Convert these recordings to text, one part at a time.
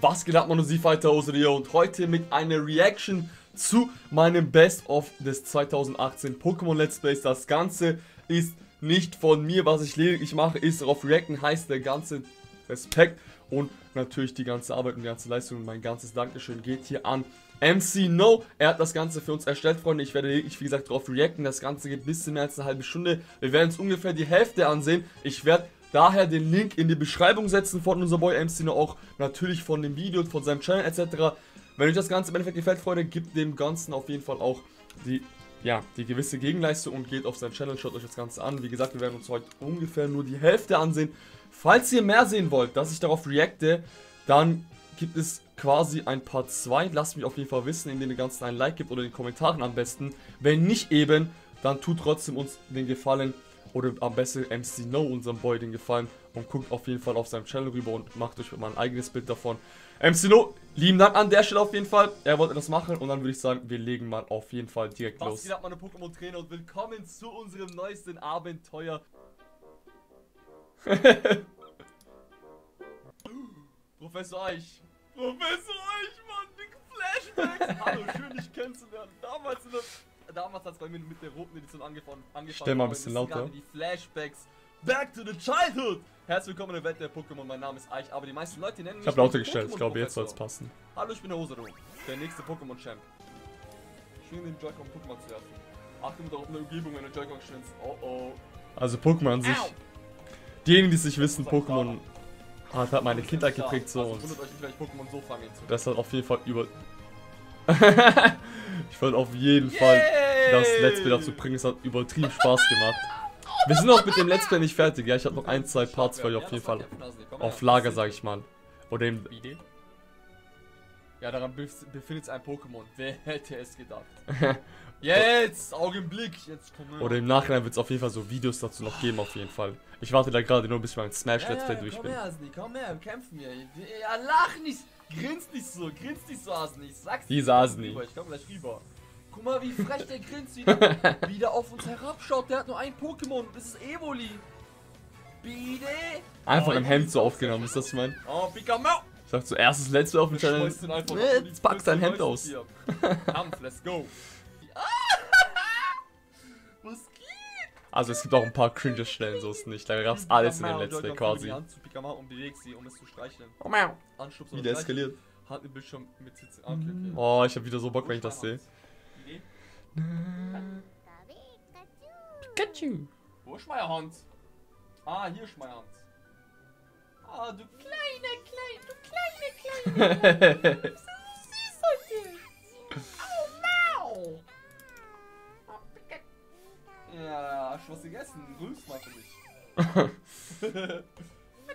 Was geht ab, Monosi Fighter hier und heute mit einer Reaction zu meinem Best of des 2018 Pokémon Let's Plays. Das Ganze ist nicht von mir, was ich lediglich mache, ist darauf reacten, heißt der ganze Respekt und natürlich die ganze Arbeit und die ganze Leistung und mein ganzes Dankeschön geht hier an MC No. Er hat das Ganze für uns erstellt, Freunde. Ich werde lediglich, wie gesagt, darauf reacten. Das Ganze geht bis zu mehr als eine halbe Stunde. Wir werden uns ungefähr die Hälfte ansehen. Ich werde Daher den Link in die Beschreibung setzen von unserem Boy MC auch natürlich von dem Video, von seinem Channel etc. Wenn euch das Ganze im Endeffekt gefällt, Freunde, gibt dem Ganzen auf jeden Fall auch die, ja, die gewisse Gegenleistung und geht auf seinen Channel, schaut euch das Ganze an. Wie gesagt, wir werden uns heute ungefähr nur die Hälfte ansehen. Falls ihr mehr sehen wollt, dass ich darauf reacte, dann gibt es quasi ein Part 2. Lasst mich auf jeden Fall wissen, indem ihr Ganzen ein Like gibt oder in den Kommentaren am besten. Wenn nicht eben, dann tut trotzdem uns den Gefallen oder am besten MC No, unserem Boy, den Gefallen und guckt auf jeden Fall auf seinem Channel rüber und macht euch mal ein eigenes Bild davon. MC No, lieben Dank an der Stelle auf jeden Fall. Er wollte das machen und dann würde ich sagen, wir legen mal auf jeden Fall direkt Was los. Was geht ab, meine Pokémon-Trainer und willkommen zu unserem neuesten Abenteuer. Professor Eich. Professor Eich, Mann, die Flashbacks. Hallo, schön dich kennenzulernen. Damals in der damals hat es bei mir mit der roten Edition angefangen. angefangen Stell mal ein bisschen lauter. Die Flashbacks. Back to the Childhood! Herzlich willkommen in der Welt der Pokémon. Mein Name ist Eich, aber die meisten Leute nennen mich. Ich habe lauter gestellt, ich glaube, jetzt soll es passen. Hallo, ich bin der Hosero, der nächste Pokémon-Champ. Schön den Joy-Con Pokémon zu werfen. Achte mit auf eine Umgebung, wenn du Joy-Con schwinzt. Oh oh. Also, Pokémon an sich. Diejenigen, die es nicht wissen, Pokémon hat, hat meine Kindheit geprägt so. Also, und so. Das hat auf jeden Fall über. ich wollte auf jeden Yay! Fall das Let's Play dazu bringen. Es hat übertrieben Spaß gemacht. Wir sind auch mit dem Let's Play nicht fertig. Ja, ich habe noch ein, zwei Parts für euch auf jeden Fall auf Lager, sag ich mal. Oder im... Ja, daran befindet sich ein Pokémon. Wer hätte es gedacht? Jetzt! Augenblick! Jetzt kommen Oder im Nachhinein wird es auf jeden Fall so Videos dazu noch geben, auf jeden Fall. Ich warte da gerade nur, bis ich mein Smash Let's Play ja, durch komm bin. Her, Asni, komm her, kämpfen wir. Ja, lach nicht! Grinst nicht so, grinst nicht so, Asni. Ich sag's dir. Dieser Asni. Ich komm gleich rüber. Guck mal, wie frech der grinst, wie der wieder auf uns herabschaut. Der hat nur ein Pokémon das ist Evoli. Bide. Einfach oh, im Hemd so aufgenommen, ist das mein? Oh, Pikamau. Ich sag zuerst das letzte auf dem Channel. Jetzt packst dein Hemd aus. Kampf, let's go. Was geht? Also es gibt auch ein paar cringe Stellen, so ist nicht. Da gab's alles in den letzten quasi. Und beweg sie, um es zu streicheln. Oh, Anstupsen Wie der eskaliert. Hat den Bildschirm mit Sitze. Okay, okay. Oh, ich hab wieder so Bock, wenn ich das sehe. Pikachu. Wo ist meine Hand? Ah, hier ist meine Hand. Ah, du kleine, kleine, du kleine, kleine. heute. Au, mau. Ja, hast du was gegessen? Grüß mal für mich. du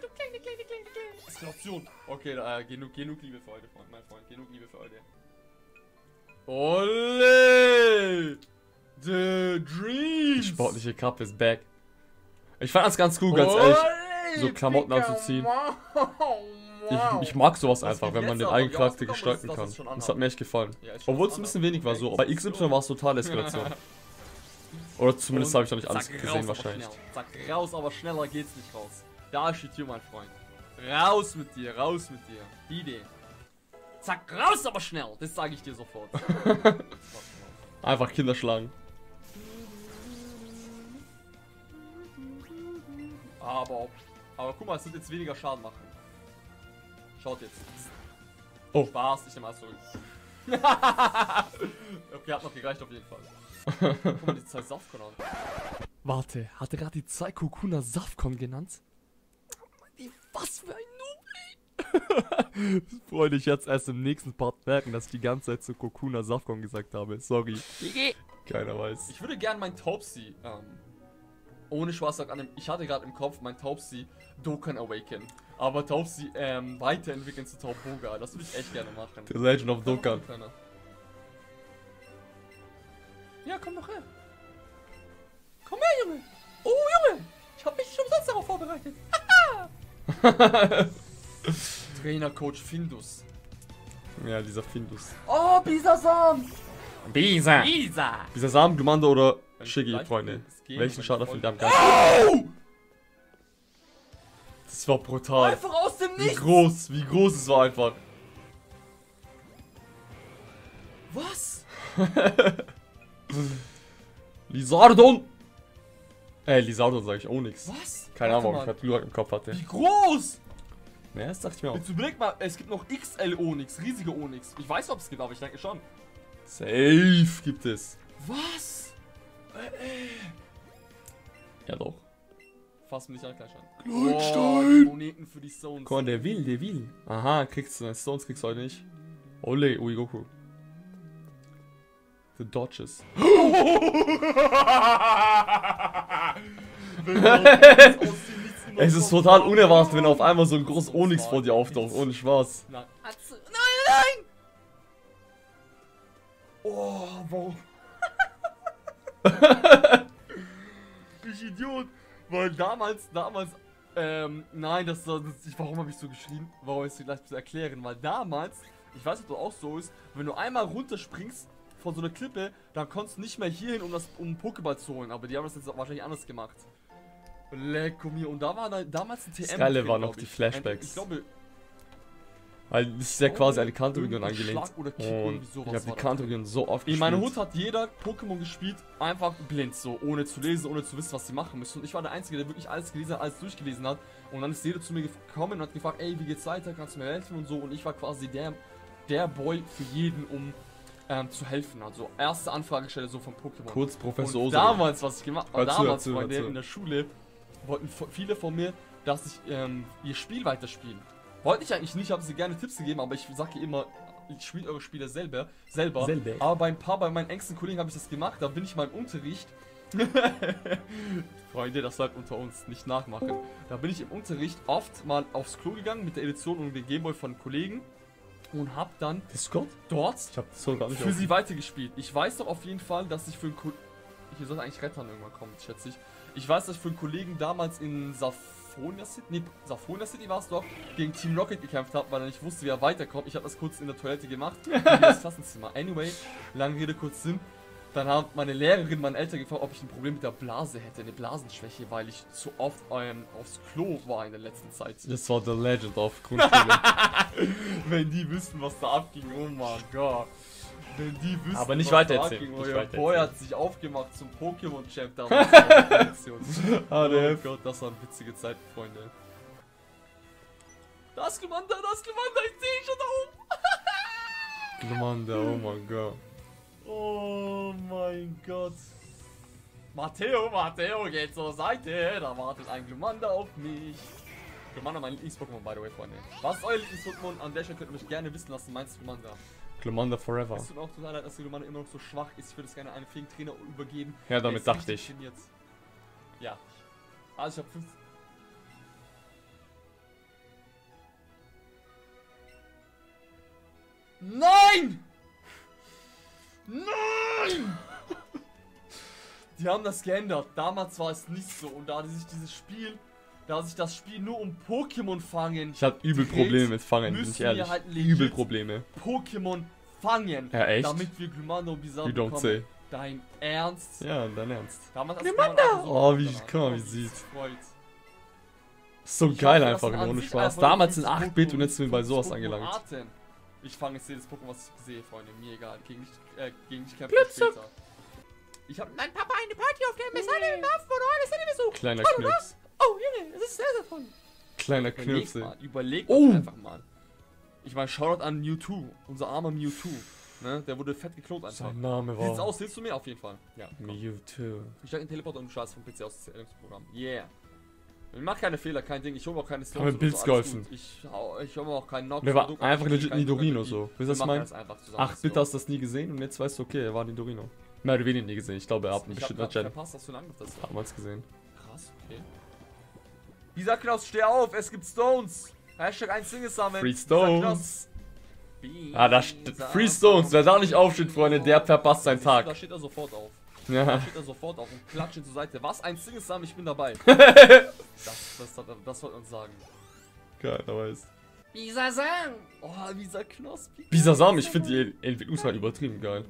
kleine, kleine, kleine, kleine. Eskalation. Okay, äh, genug, genug Liebe für heute, Freund, mein Freund. Genug Liebe für heute. Ole! The Dream! Die sportliche Kappe ist back. Ich fand das ganz cool, ganz ehrlich. So Klamotten anzuziehen. Ich, ich, mag sowas einfach, wenn man den eigenen Charakter gestalten kann. Das hat mir echt gefallen. Obwohl es ein bisschen wenig war so. Bei XY war es total Eskalation. Oder zumindest habe ich noch nicht alles gesehen wahrscheinlich. Zack, raus, aber schneller geht's nicht raus. Da die Tür, mein Freund. Raus mit dir, raus mit dir. Die Idee. Zack, raus aber schnell. Das sage ich dir sofort. Einfach Kinder schlagen. Aber, aber guck mal, es wird jetzt weniger Schaden machen. Schaut jetzt. Oh. Spaß, ich nehme alles zurück. okay, hat noch gereicht auf jeden Fall. Guck mal, die zwei Safkon an. Warte, hat er gerade die zwei Kokuna Safkon genannt? Was für ein Freunde, ich jetzt erst im nächsten Part merken, dass ich die ganze Zeit zu Kokuna Safkon gesagt habe. Sorry. Keiner weiß. Ich würde gerne mein Taubsi, ähm, ohne Spaß an dem, ich hatte gerade im Kopf mein Taubsi Dokkan Awaken. Aber Taubsi, ähm, weiterentwickeln zu Tauboga. Das würde ich echt gerne machen. The Legend of Dokkan. Ja, komm doch her. Komm her, Junge. Oh, Junge. Ich habe mich schon sonst darauf vorbereitet. Trainer-Coach Findus. Ja, dieser Findus. Oh, Bisasam! Bisa! Bisa! Bisasam, Glumanda oder Shiggy, Freunde. Welchen Schaden findet ihr am geilsten? Oh! Das war brutal. Einfach aus dem nichts. Wie groß, wie groß es war einfach. Was? Lizardon! Äh, Lizardon sag ich auch nichts. Was? Keine Warte Ahnung, mal. ich gerade Glurak im Kopf hatte. Wie groß? Ja, das dachte ich mir auch. Jetzt überleg mal, es gibt noch XL Onyx, riesige Onyx. Ich weiß, ob es gibt, aber ich denke schon. Safe gibt es. Was? Ja doch. Fass mich an, gleich an. Boah, die Moneten für die Stones. Guck mal, der will, der will. Aha, kriegst du. Stones kriegst du heute nicht. Ole, Uigoku. The Dodges. Es ist total unerwartet, wenn auf einmal so ein großes Onyx vor dir auftaucht. Ohne Spaß. Nein, nein, nein! Oh, warum? ich Idiot. Weil damals, damals, ähm, nein, das, das ich, warum habe ich so geschrien? Warum ist gleich zu erklären? Weil damals, ich weiß nicht, ob du auch so ist, wenn du einmal runterspringst von so einer Klippe, dann kommst du nicht mehr hierhin, um das, um einen Pokéball zu holen. Aber die haben das jetzt wahrscheinlich anders gemacht. Lecko mir. Und da war da, damals ein TM. Das Geile waren noch die. Flashbacks. Ich glaube, Weil das ist ja quasi eine Kanto-Region Kick, Und ich habe die Kanto-Region so oft in meiner Hut hat jeder Pokémon gespielt, einfach blind, so, ohne zu lesen, ohne zu wissen, was sie machen müssen. Und ich war der Einzige, der wirklich alles gelesen hat, alles durchgelesen hat. Und dann ist jeder zu mir gekommen und hat gefragt, ey, wie geht's weiter, kannst du mir helfen und so. Und ich war quasi der, der Boy für jeden, um ähm, zu helfen. Also erste Anfragestelle so von Pokémon. Kurz Professor Und Oso. damals, was ich gemacht habe, damals, hör Freunde, in der Schule, wollten viele von mir, dass ich ähm, ihr Spiel weiterspielen. Wollte ich eigentlich nicht, habe sie gerne Tipps gegeben, aber ich sage immer, ich spiele eure Spiele selber, selber. Selber. Aber bei ein paar, bei meinen engsten Kollegen habe ich das gemacht, da bin ich mal im Unterricht. Freunde, das bleibt unter uns, nicht nachmachen. Da bin ich im Unterricht oft mal aufs Klo gegangen mit der Edition und dem Gameboy von Kollegen und hab dann Discord? dort für auf. sie weitergespielt. Ich weiß doch auf jeden Fall, dass ich für einen Kollegen. Hier sollte eigentlich Rettern irgendwann kommen, schätze ich. Ich weiß, dass ich für einen Kollegen damals in Saphonia City, nee, Saphonia City war es doch, gegen Team Rocket gekämpft habe, weil er nicht wusste, wie er weiterkommt. Ich habe das kurz in der Toilette gemacht, in das Klassenzimmer. Anyway, lange Rede, kurz Sinn. Dann hat meine Lehrerin meine Eltern gefragt, ob ich ein Problem mit der Blase hätte, eine Blasenschwäche, weil ich zu oft ähm, aufs Klo war in der letzten Zeit. Das war The Legend of Grundschule. Wenn die wüssten, was da abging, oh mein Gott. Wenn die wüssten, Aber nicht weiter erzählen, Boy hat sich aufgemacht zum Pokémon-Champ damals. in der Kollektion. Ah, oh Gott, das waren witzige Zeiten, Freunde. Das Glumanda, das Glumanda, ich sehe schon da oben. Glumanda, oh mein Gott. Oh mein Gott. Matteo, Matteo geht zur Seite. Da wartet ein Glumanda auf mich. Glumanda, mein Lieblings-Pokémon, by the way, Freunde. Was ist euer Lieblings-Pokémon? An der Stelle könnt ihr mich gerne wissen lassen. Meins Glumanda. Glumanda Forever. Es tut mir auch total leid, dass die Glumanda immer noch so schwach ist. Ich würde es gerne einem fähigen Trainer übergeben. Ja, damit dachte ich. trainiert. Ja. Also ich habe 15. Nein! Nein! Die haben das geändert. Damals war es nicht so. Und da hat sich dieses Spiel, da sich das Spiel nur um Pokémon fangen, Ich hab übel dreht, Probleme mit Fangen, bin ich wir ehrlich. halt übel Probleme. Pokémon fangen. Ja, echt? Damit wir Glumanda und Bizarre You don't say. Dein Ernst? Ja, dein Ernst. Damals hast Glumanda! du einfach so Oh, wie- guck mal, wie Oh, sieht. freut. So Ich geil hoffe, einfach, ohne Spaß. Damals in 50 8-Bit und jetzt sind wir bei 50 sowas Pokémon angelangt. Arten. Ich fange jetzt jedes Pokémon, was ich sehe, Freunde. Mir egal. Gegen dich, äh, gegen dich kämpfe ich später. Ich hab mein Papa eine Party auf der Messhalle im Waffen und alles sind Besuch. Kleiner Knirps. Oh, Junge, es ist sehr, sehr toll. Kleiner Überleg Knirpsel. mal, überleg Oh. einfach mal. Ich meine, Shoutout an Mewtwo, unser armer Mewtwo. Ne? Der wurde fett geklont einfach. Sein Name Wie sieht's war aus? Hilfst du mir auf jeden Fall? Ja. Mewtwo. Ich steig in den Teleporter und du startest vom PC aus das Zählungsprogramm. Yeah. Ich mach keine Fehler, kein Ding. Ich hole auch keine Haben wir Bills alles geholfen? gut. Ich, hau- ich hole auch keinen Knock. Der war Produkt, einfach ich legit Nidorino so. Wisst ihr, Wir was ich machen meine? das einfach zusammen. 8-Bit hast du das nie gesehen und jetzt weißt du, okay, er war Nidorino. Mehr oder weniger nie gesehen. Ich glaube, er hat einen Ich hab bestimmten verpasst, dass du einen Angriff das war. damals gesehen. Krass, okay. Dieser Klaus, steh auf, es gibt Stones. Hashtag 1 Single sammeln. Free Dieser Stones. Ah, da steht Free Stones. Wer da nicht aufsteht, Freunde, der verpasst seinen du, Da Tag. steht er sofort auf. Da Ja. steht er sofort auf und klatscht ihn zur Seite. Was? Ein Single Sam, ich bin dabei. das, das, das, das sollte man sagen. Geil, aber ist. Bisa Sam! Oh, Bisa Knospi. Bisasam, ich finde die Entwicklungsrate übertrieben geil.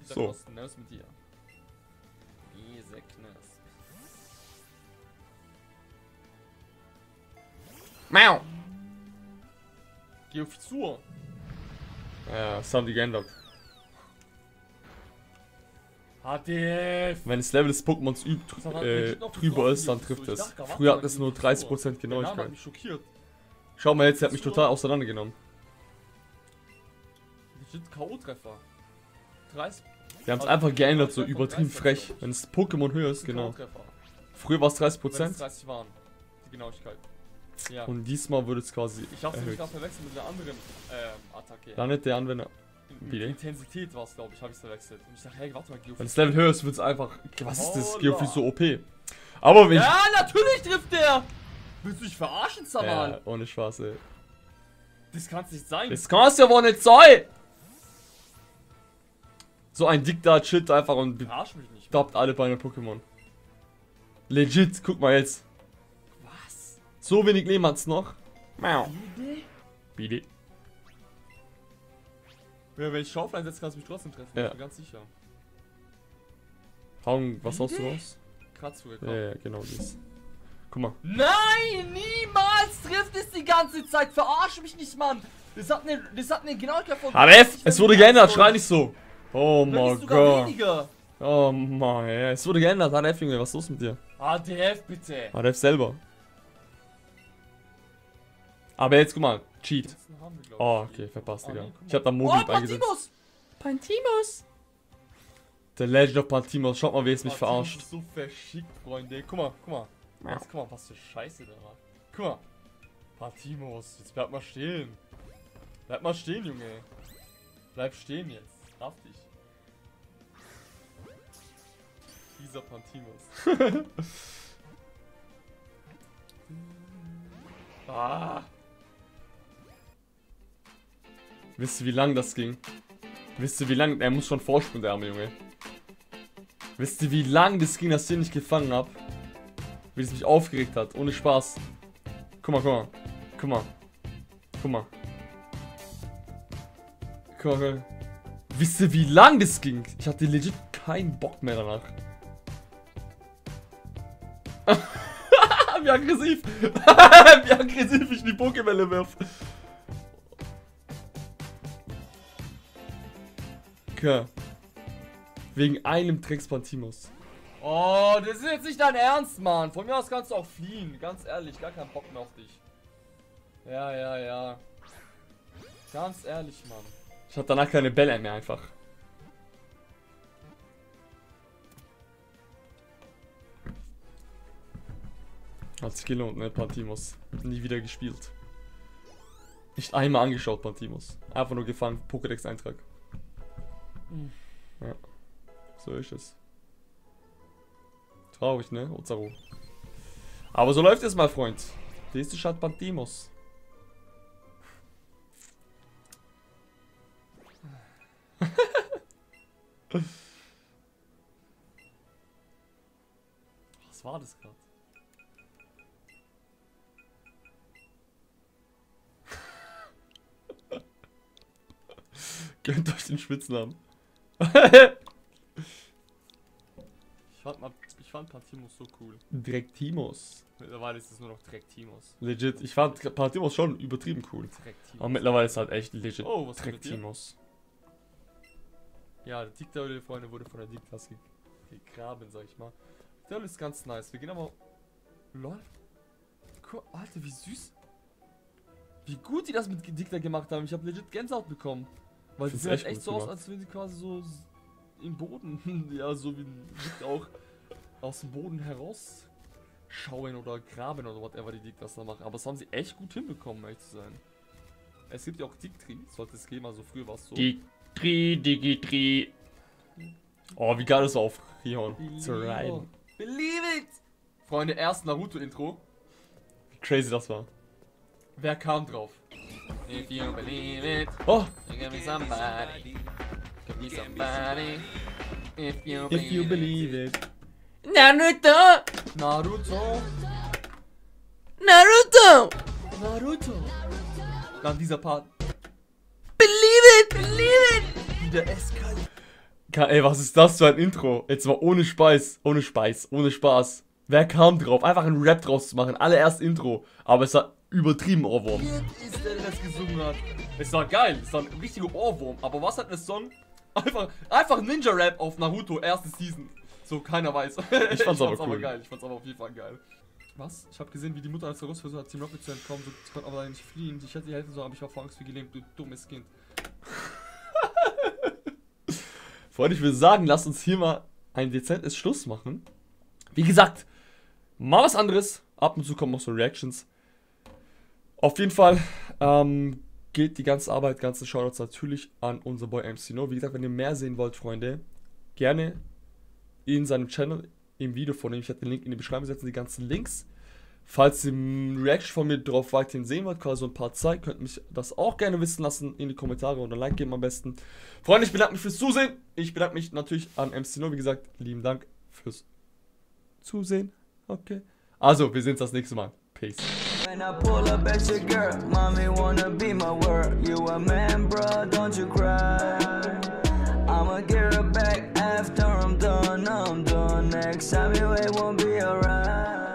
Bisa So. Knospi, ne, ist mit dir. Mau! Geofizur. Ja, das haben die geändert. HDF. Wenn das Level des Pokémons äh, drüber ist, dann trifft es. Früher hat es nur 30% Genauigkeit. Schau mal jetzt, der hat mich total auseinandergenommen. Legit K.O.-Treffer. 30. Die haben es einfach geändert, so übertrieben frech. Wenn es Pokémon höher ist, genau. Früher war es 30%. Wenn es 30 waren. Die Genauigkeit. Ja. Und diesmal wird es quasi. Ich hab's nämlich gerade verwechselt mit einer anderen ähm, Attacke. Landet der Anwender. Wie Intensität war es, glaube ich, habe ich verwechselt. Und ich dachte, hey, warte mal, Geophys. Wenn das Level höher ist, wird es einfach. Was ist das? Geophys so OP. Aber wenn Ja, natürlich trifft der! Willst du dich verarschen, Samal? Ja, ohne Spaß, ey. Das kann's nicht sein. Das kann's ja wohl nicht sein! So ein Diktat-Shit einfach und Verarsch mich nicht. Stoppt alle bei einem Pokémon. Legit, guck mal jetzt. So wenig Leben hat's noch. Miau. Bide. Ja, wenn ich Schaufel einsetze, kannst du mich trotzdem treffen. Ja. Ich bin ganz sicher. Hauen, was hast du raus? Kratzfuge, ja, ja, genau das. Guck mal. Nein, niemals trifft es die ganze Zeit. Verarsche mich nicht, Mann. Das hat eine, das hat eine Genauigkeit von... HDF, es wurde geändert, schrei nicht so. Oh mein Gott. Weniger. Oh mein, es wurde geändert, HDF, Junge, was ist los mit dir? HDF, bitte. HDF selber. Aber jetzt guck mal, Cheat. Oh, okay, verpasst, Digga. Oh, ich hab da Mobil oh, eingesetzt. Pantimos! Pantimos! The Legend of Pantimos. Schaut mal, wie es mich Pantimos verarscht. ist so verschickt, Freunde. Guck mal, guck mal. Jetzt, guck mal, was für Scheiße da war. Guck mal. Pantimos, jetzt bleib mal stehen. Bleib mal stehen, Junge. Bleib stehen jetzt. Raff dich. Dieser Pantimos. ah. Wisst ihr, wie lang das ging? Wisst ihr, wie lang? Er muss schon Vorsprung, der arme Junge. Wisst ihr, wie lang das ging, dass ich den nicht gefangen hab? Wie das mich aufgeregt hat. Ohne Spaß. Guck mal, guck mal. Guck mal. Guck mal. Guck mal. Wisst ihr, wie lang das ging? Ich hatte legit keinen Bock mehr danach. wie aggressiv. wie aggressiv ich die Pokébälle wirf. Kacke. Wegen einem Dreckspantimos. Oh, das ist jetzt nicht dein Ernst, Mann. Von mir aus kannst du auch fliehen. Ganz ehrlich, gar keinen Bock mehr auf dich. Ja, ja, ja. Ganz ehrlich, Mann. Ich hab danach keine Bälle mehr einfach. Hat sich gelohnt, ne, Pantimos. Nie wieder gespielt. Nicht einmal angeschaut, Pantimos. Einfach nur gefangen, Pokédex-Eintrag. Ja. So ist es. Traurig, ne? Ozaro. Aber so läuft es mal, Freund. Nächste Stadt Pantimos. Was war das gerade? Gönnt euch den Spitznamen ich fand, mal, ich fand Pantimos so cool. Direktimos. Mittlerweile ist es nur noch Direktimos. Legit. Ich fand Pantimos schon übertrieben cool. Direktimos. Aber mittlerweile ist es halt echt legit. Oh, was Direktimos. Ja, der Diktator, Freunde, wurde von der Diktas gegraben, sag ich mal. Der ist ganz nice. Wir gehen aber. Lol. Cool. Alter, wie süß. Wie gut die das mit Dikta gemacht haben. Ich habe legit Gänsehaut bekommen. Weil sie sieht halt echt so aus, als wenn sie quasi so im Boden, ja, so wie liegt auch aus dem Boden heraus schauen oder graben oder whatever die Dick das da machen. Aber das haben sie echt gut hinbekommen, ehrlich zu sein. Es gibt ja auch Diktri, sollte es geben, also früher war es so. Diktri, Digitri. Oh, wie geil ist auf Rion zu rein. Believe it! Freunde, erst Naruto-Intro. Wie crazy das war. Wer kam drauf? If you believe it, oh. you give me somebody. Give me somebody. If you, if you believe it. Naruto! Naruto! Naruto! Naruto! Dann dieser Part. Believe it! Believe it! Wieder eskaliert. Ey, was ist das für ein Intro? Jetzt mal ohne Speis, ohne Speis, ohne Spaß. Wer kam drauf? Einfach einen Rap draus zu machen. Allererst Intro. Aber es hat übertrieben Ohrwurm. ist der, der das gesungen hat. Es war geil, es war ein richtiger Ohrwurm. Aber was hat das Song? Einfach, einfach Ninja-Rap auf Naruto, erste Season. So, keiner weiß. Ich fand's, aber, cool. aber geil. Ich fand's aber auf jeden Fall geil. Was? Ich habe gesehen, wie die Mutter als Russ versucht hat, Team Rocket zu entkommen. Sie konnte aber nicht fliehen. Ich hätte ihr helfen sollen, aber ich war vor Angst wie gelähmt, du dummes Kind. Freunde, ich würde sagen, lasst uns hier mal ein dezentes Schluss machen. Wie gesagt, mal was anderes. Ab und zu kommen auch so Reactions. Auf jeden Fall ähm, geht die ganze Arbeit, ganze Shoutouts natürlich an unser Boy MC No. Wie gesagt, wenn ihr mehr sehen wollt, Freunde, gerne in seinem Channel im Video von ihm. Ich werde den Link in die Beschreibung setzen, die ganzen Links. Falls ihr Reaction von mir drauf weiterhin sehen wollt, quasi so ein paar Zeit, könnt mich das auch gerne wissen lassen in die Kommentare und ein Like geben am besten. Freunde, ich bedanke mich fürs Zusehen. Ich bedanke mich natürlich an MC No. Wie gesagt, lieben Dank fürs Zusehen. Okay. Also, wir sehen uns das nächste Mal. Peace. When I pull up at your girl, mommy wanna be my world. You a man, bro? don't you cry. I'ma get her back after I'm done, I'm done. Next time you, ain't won't be alright.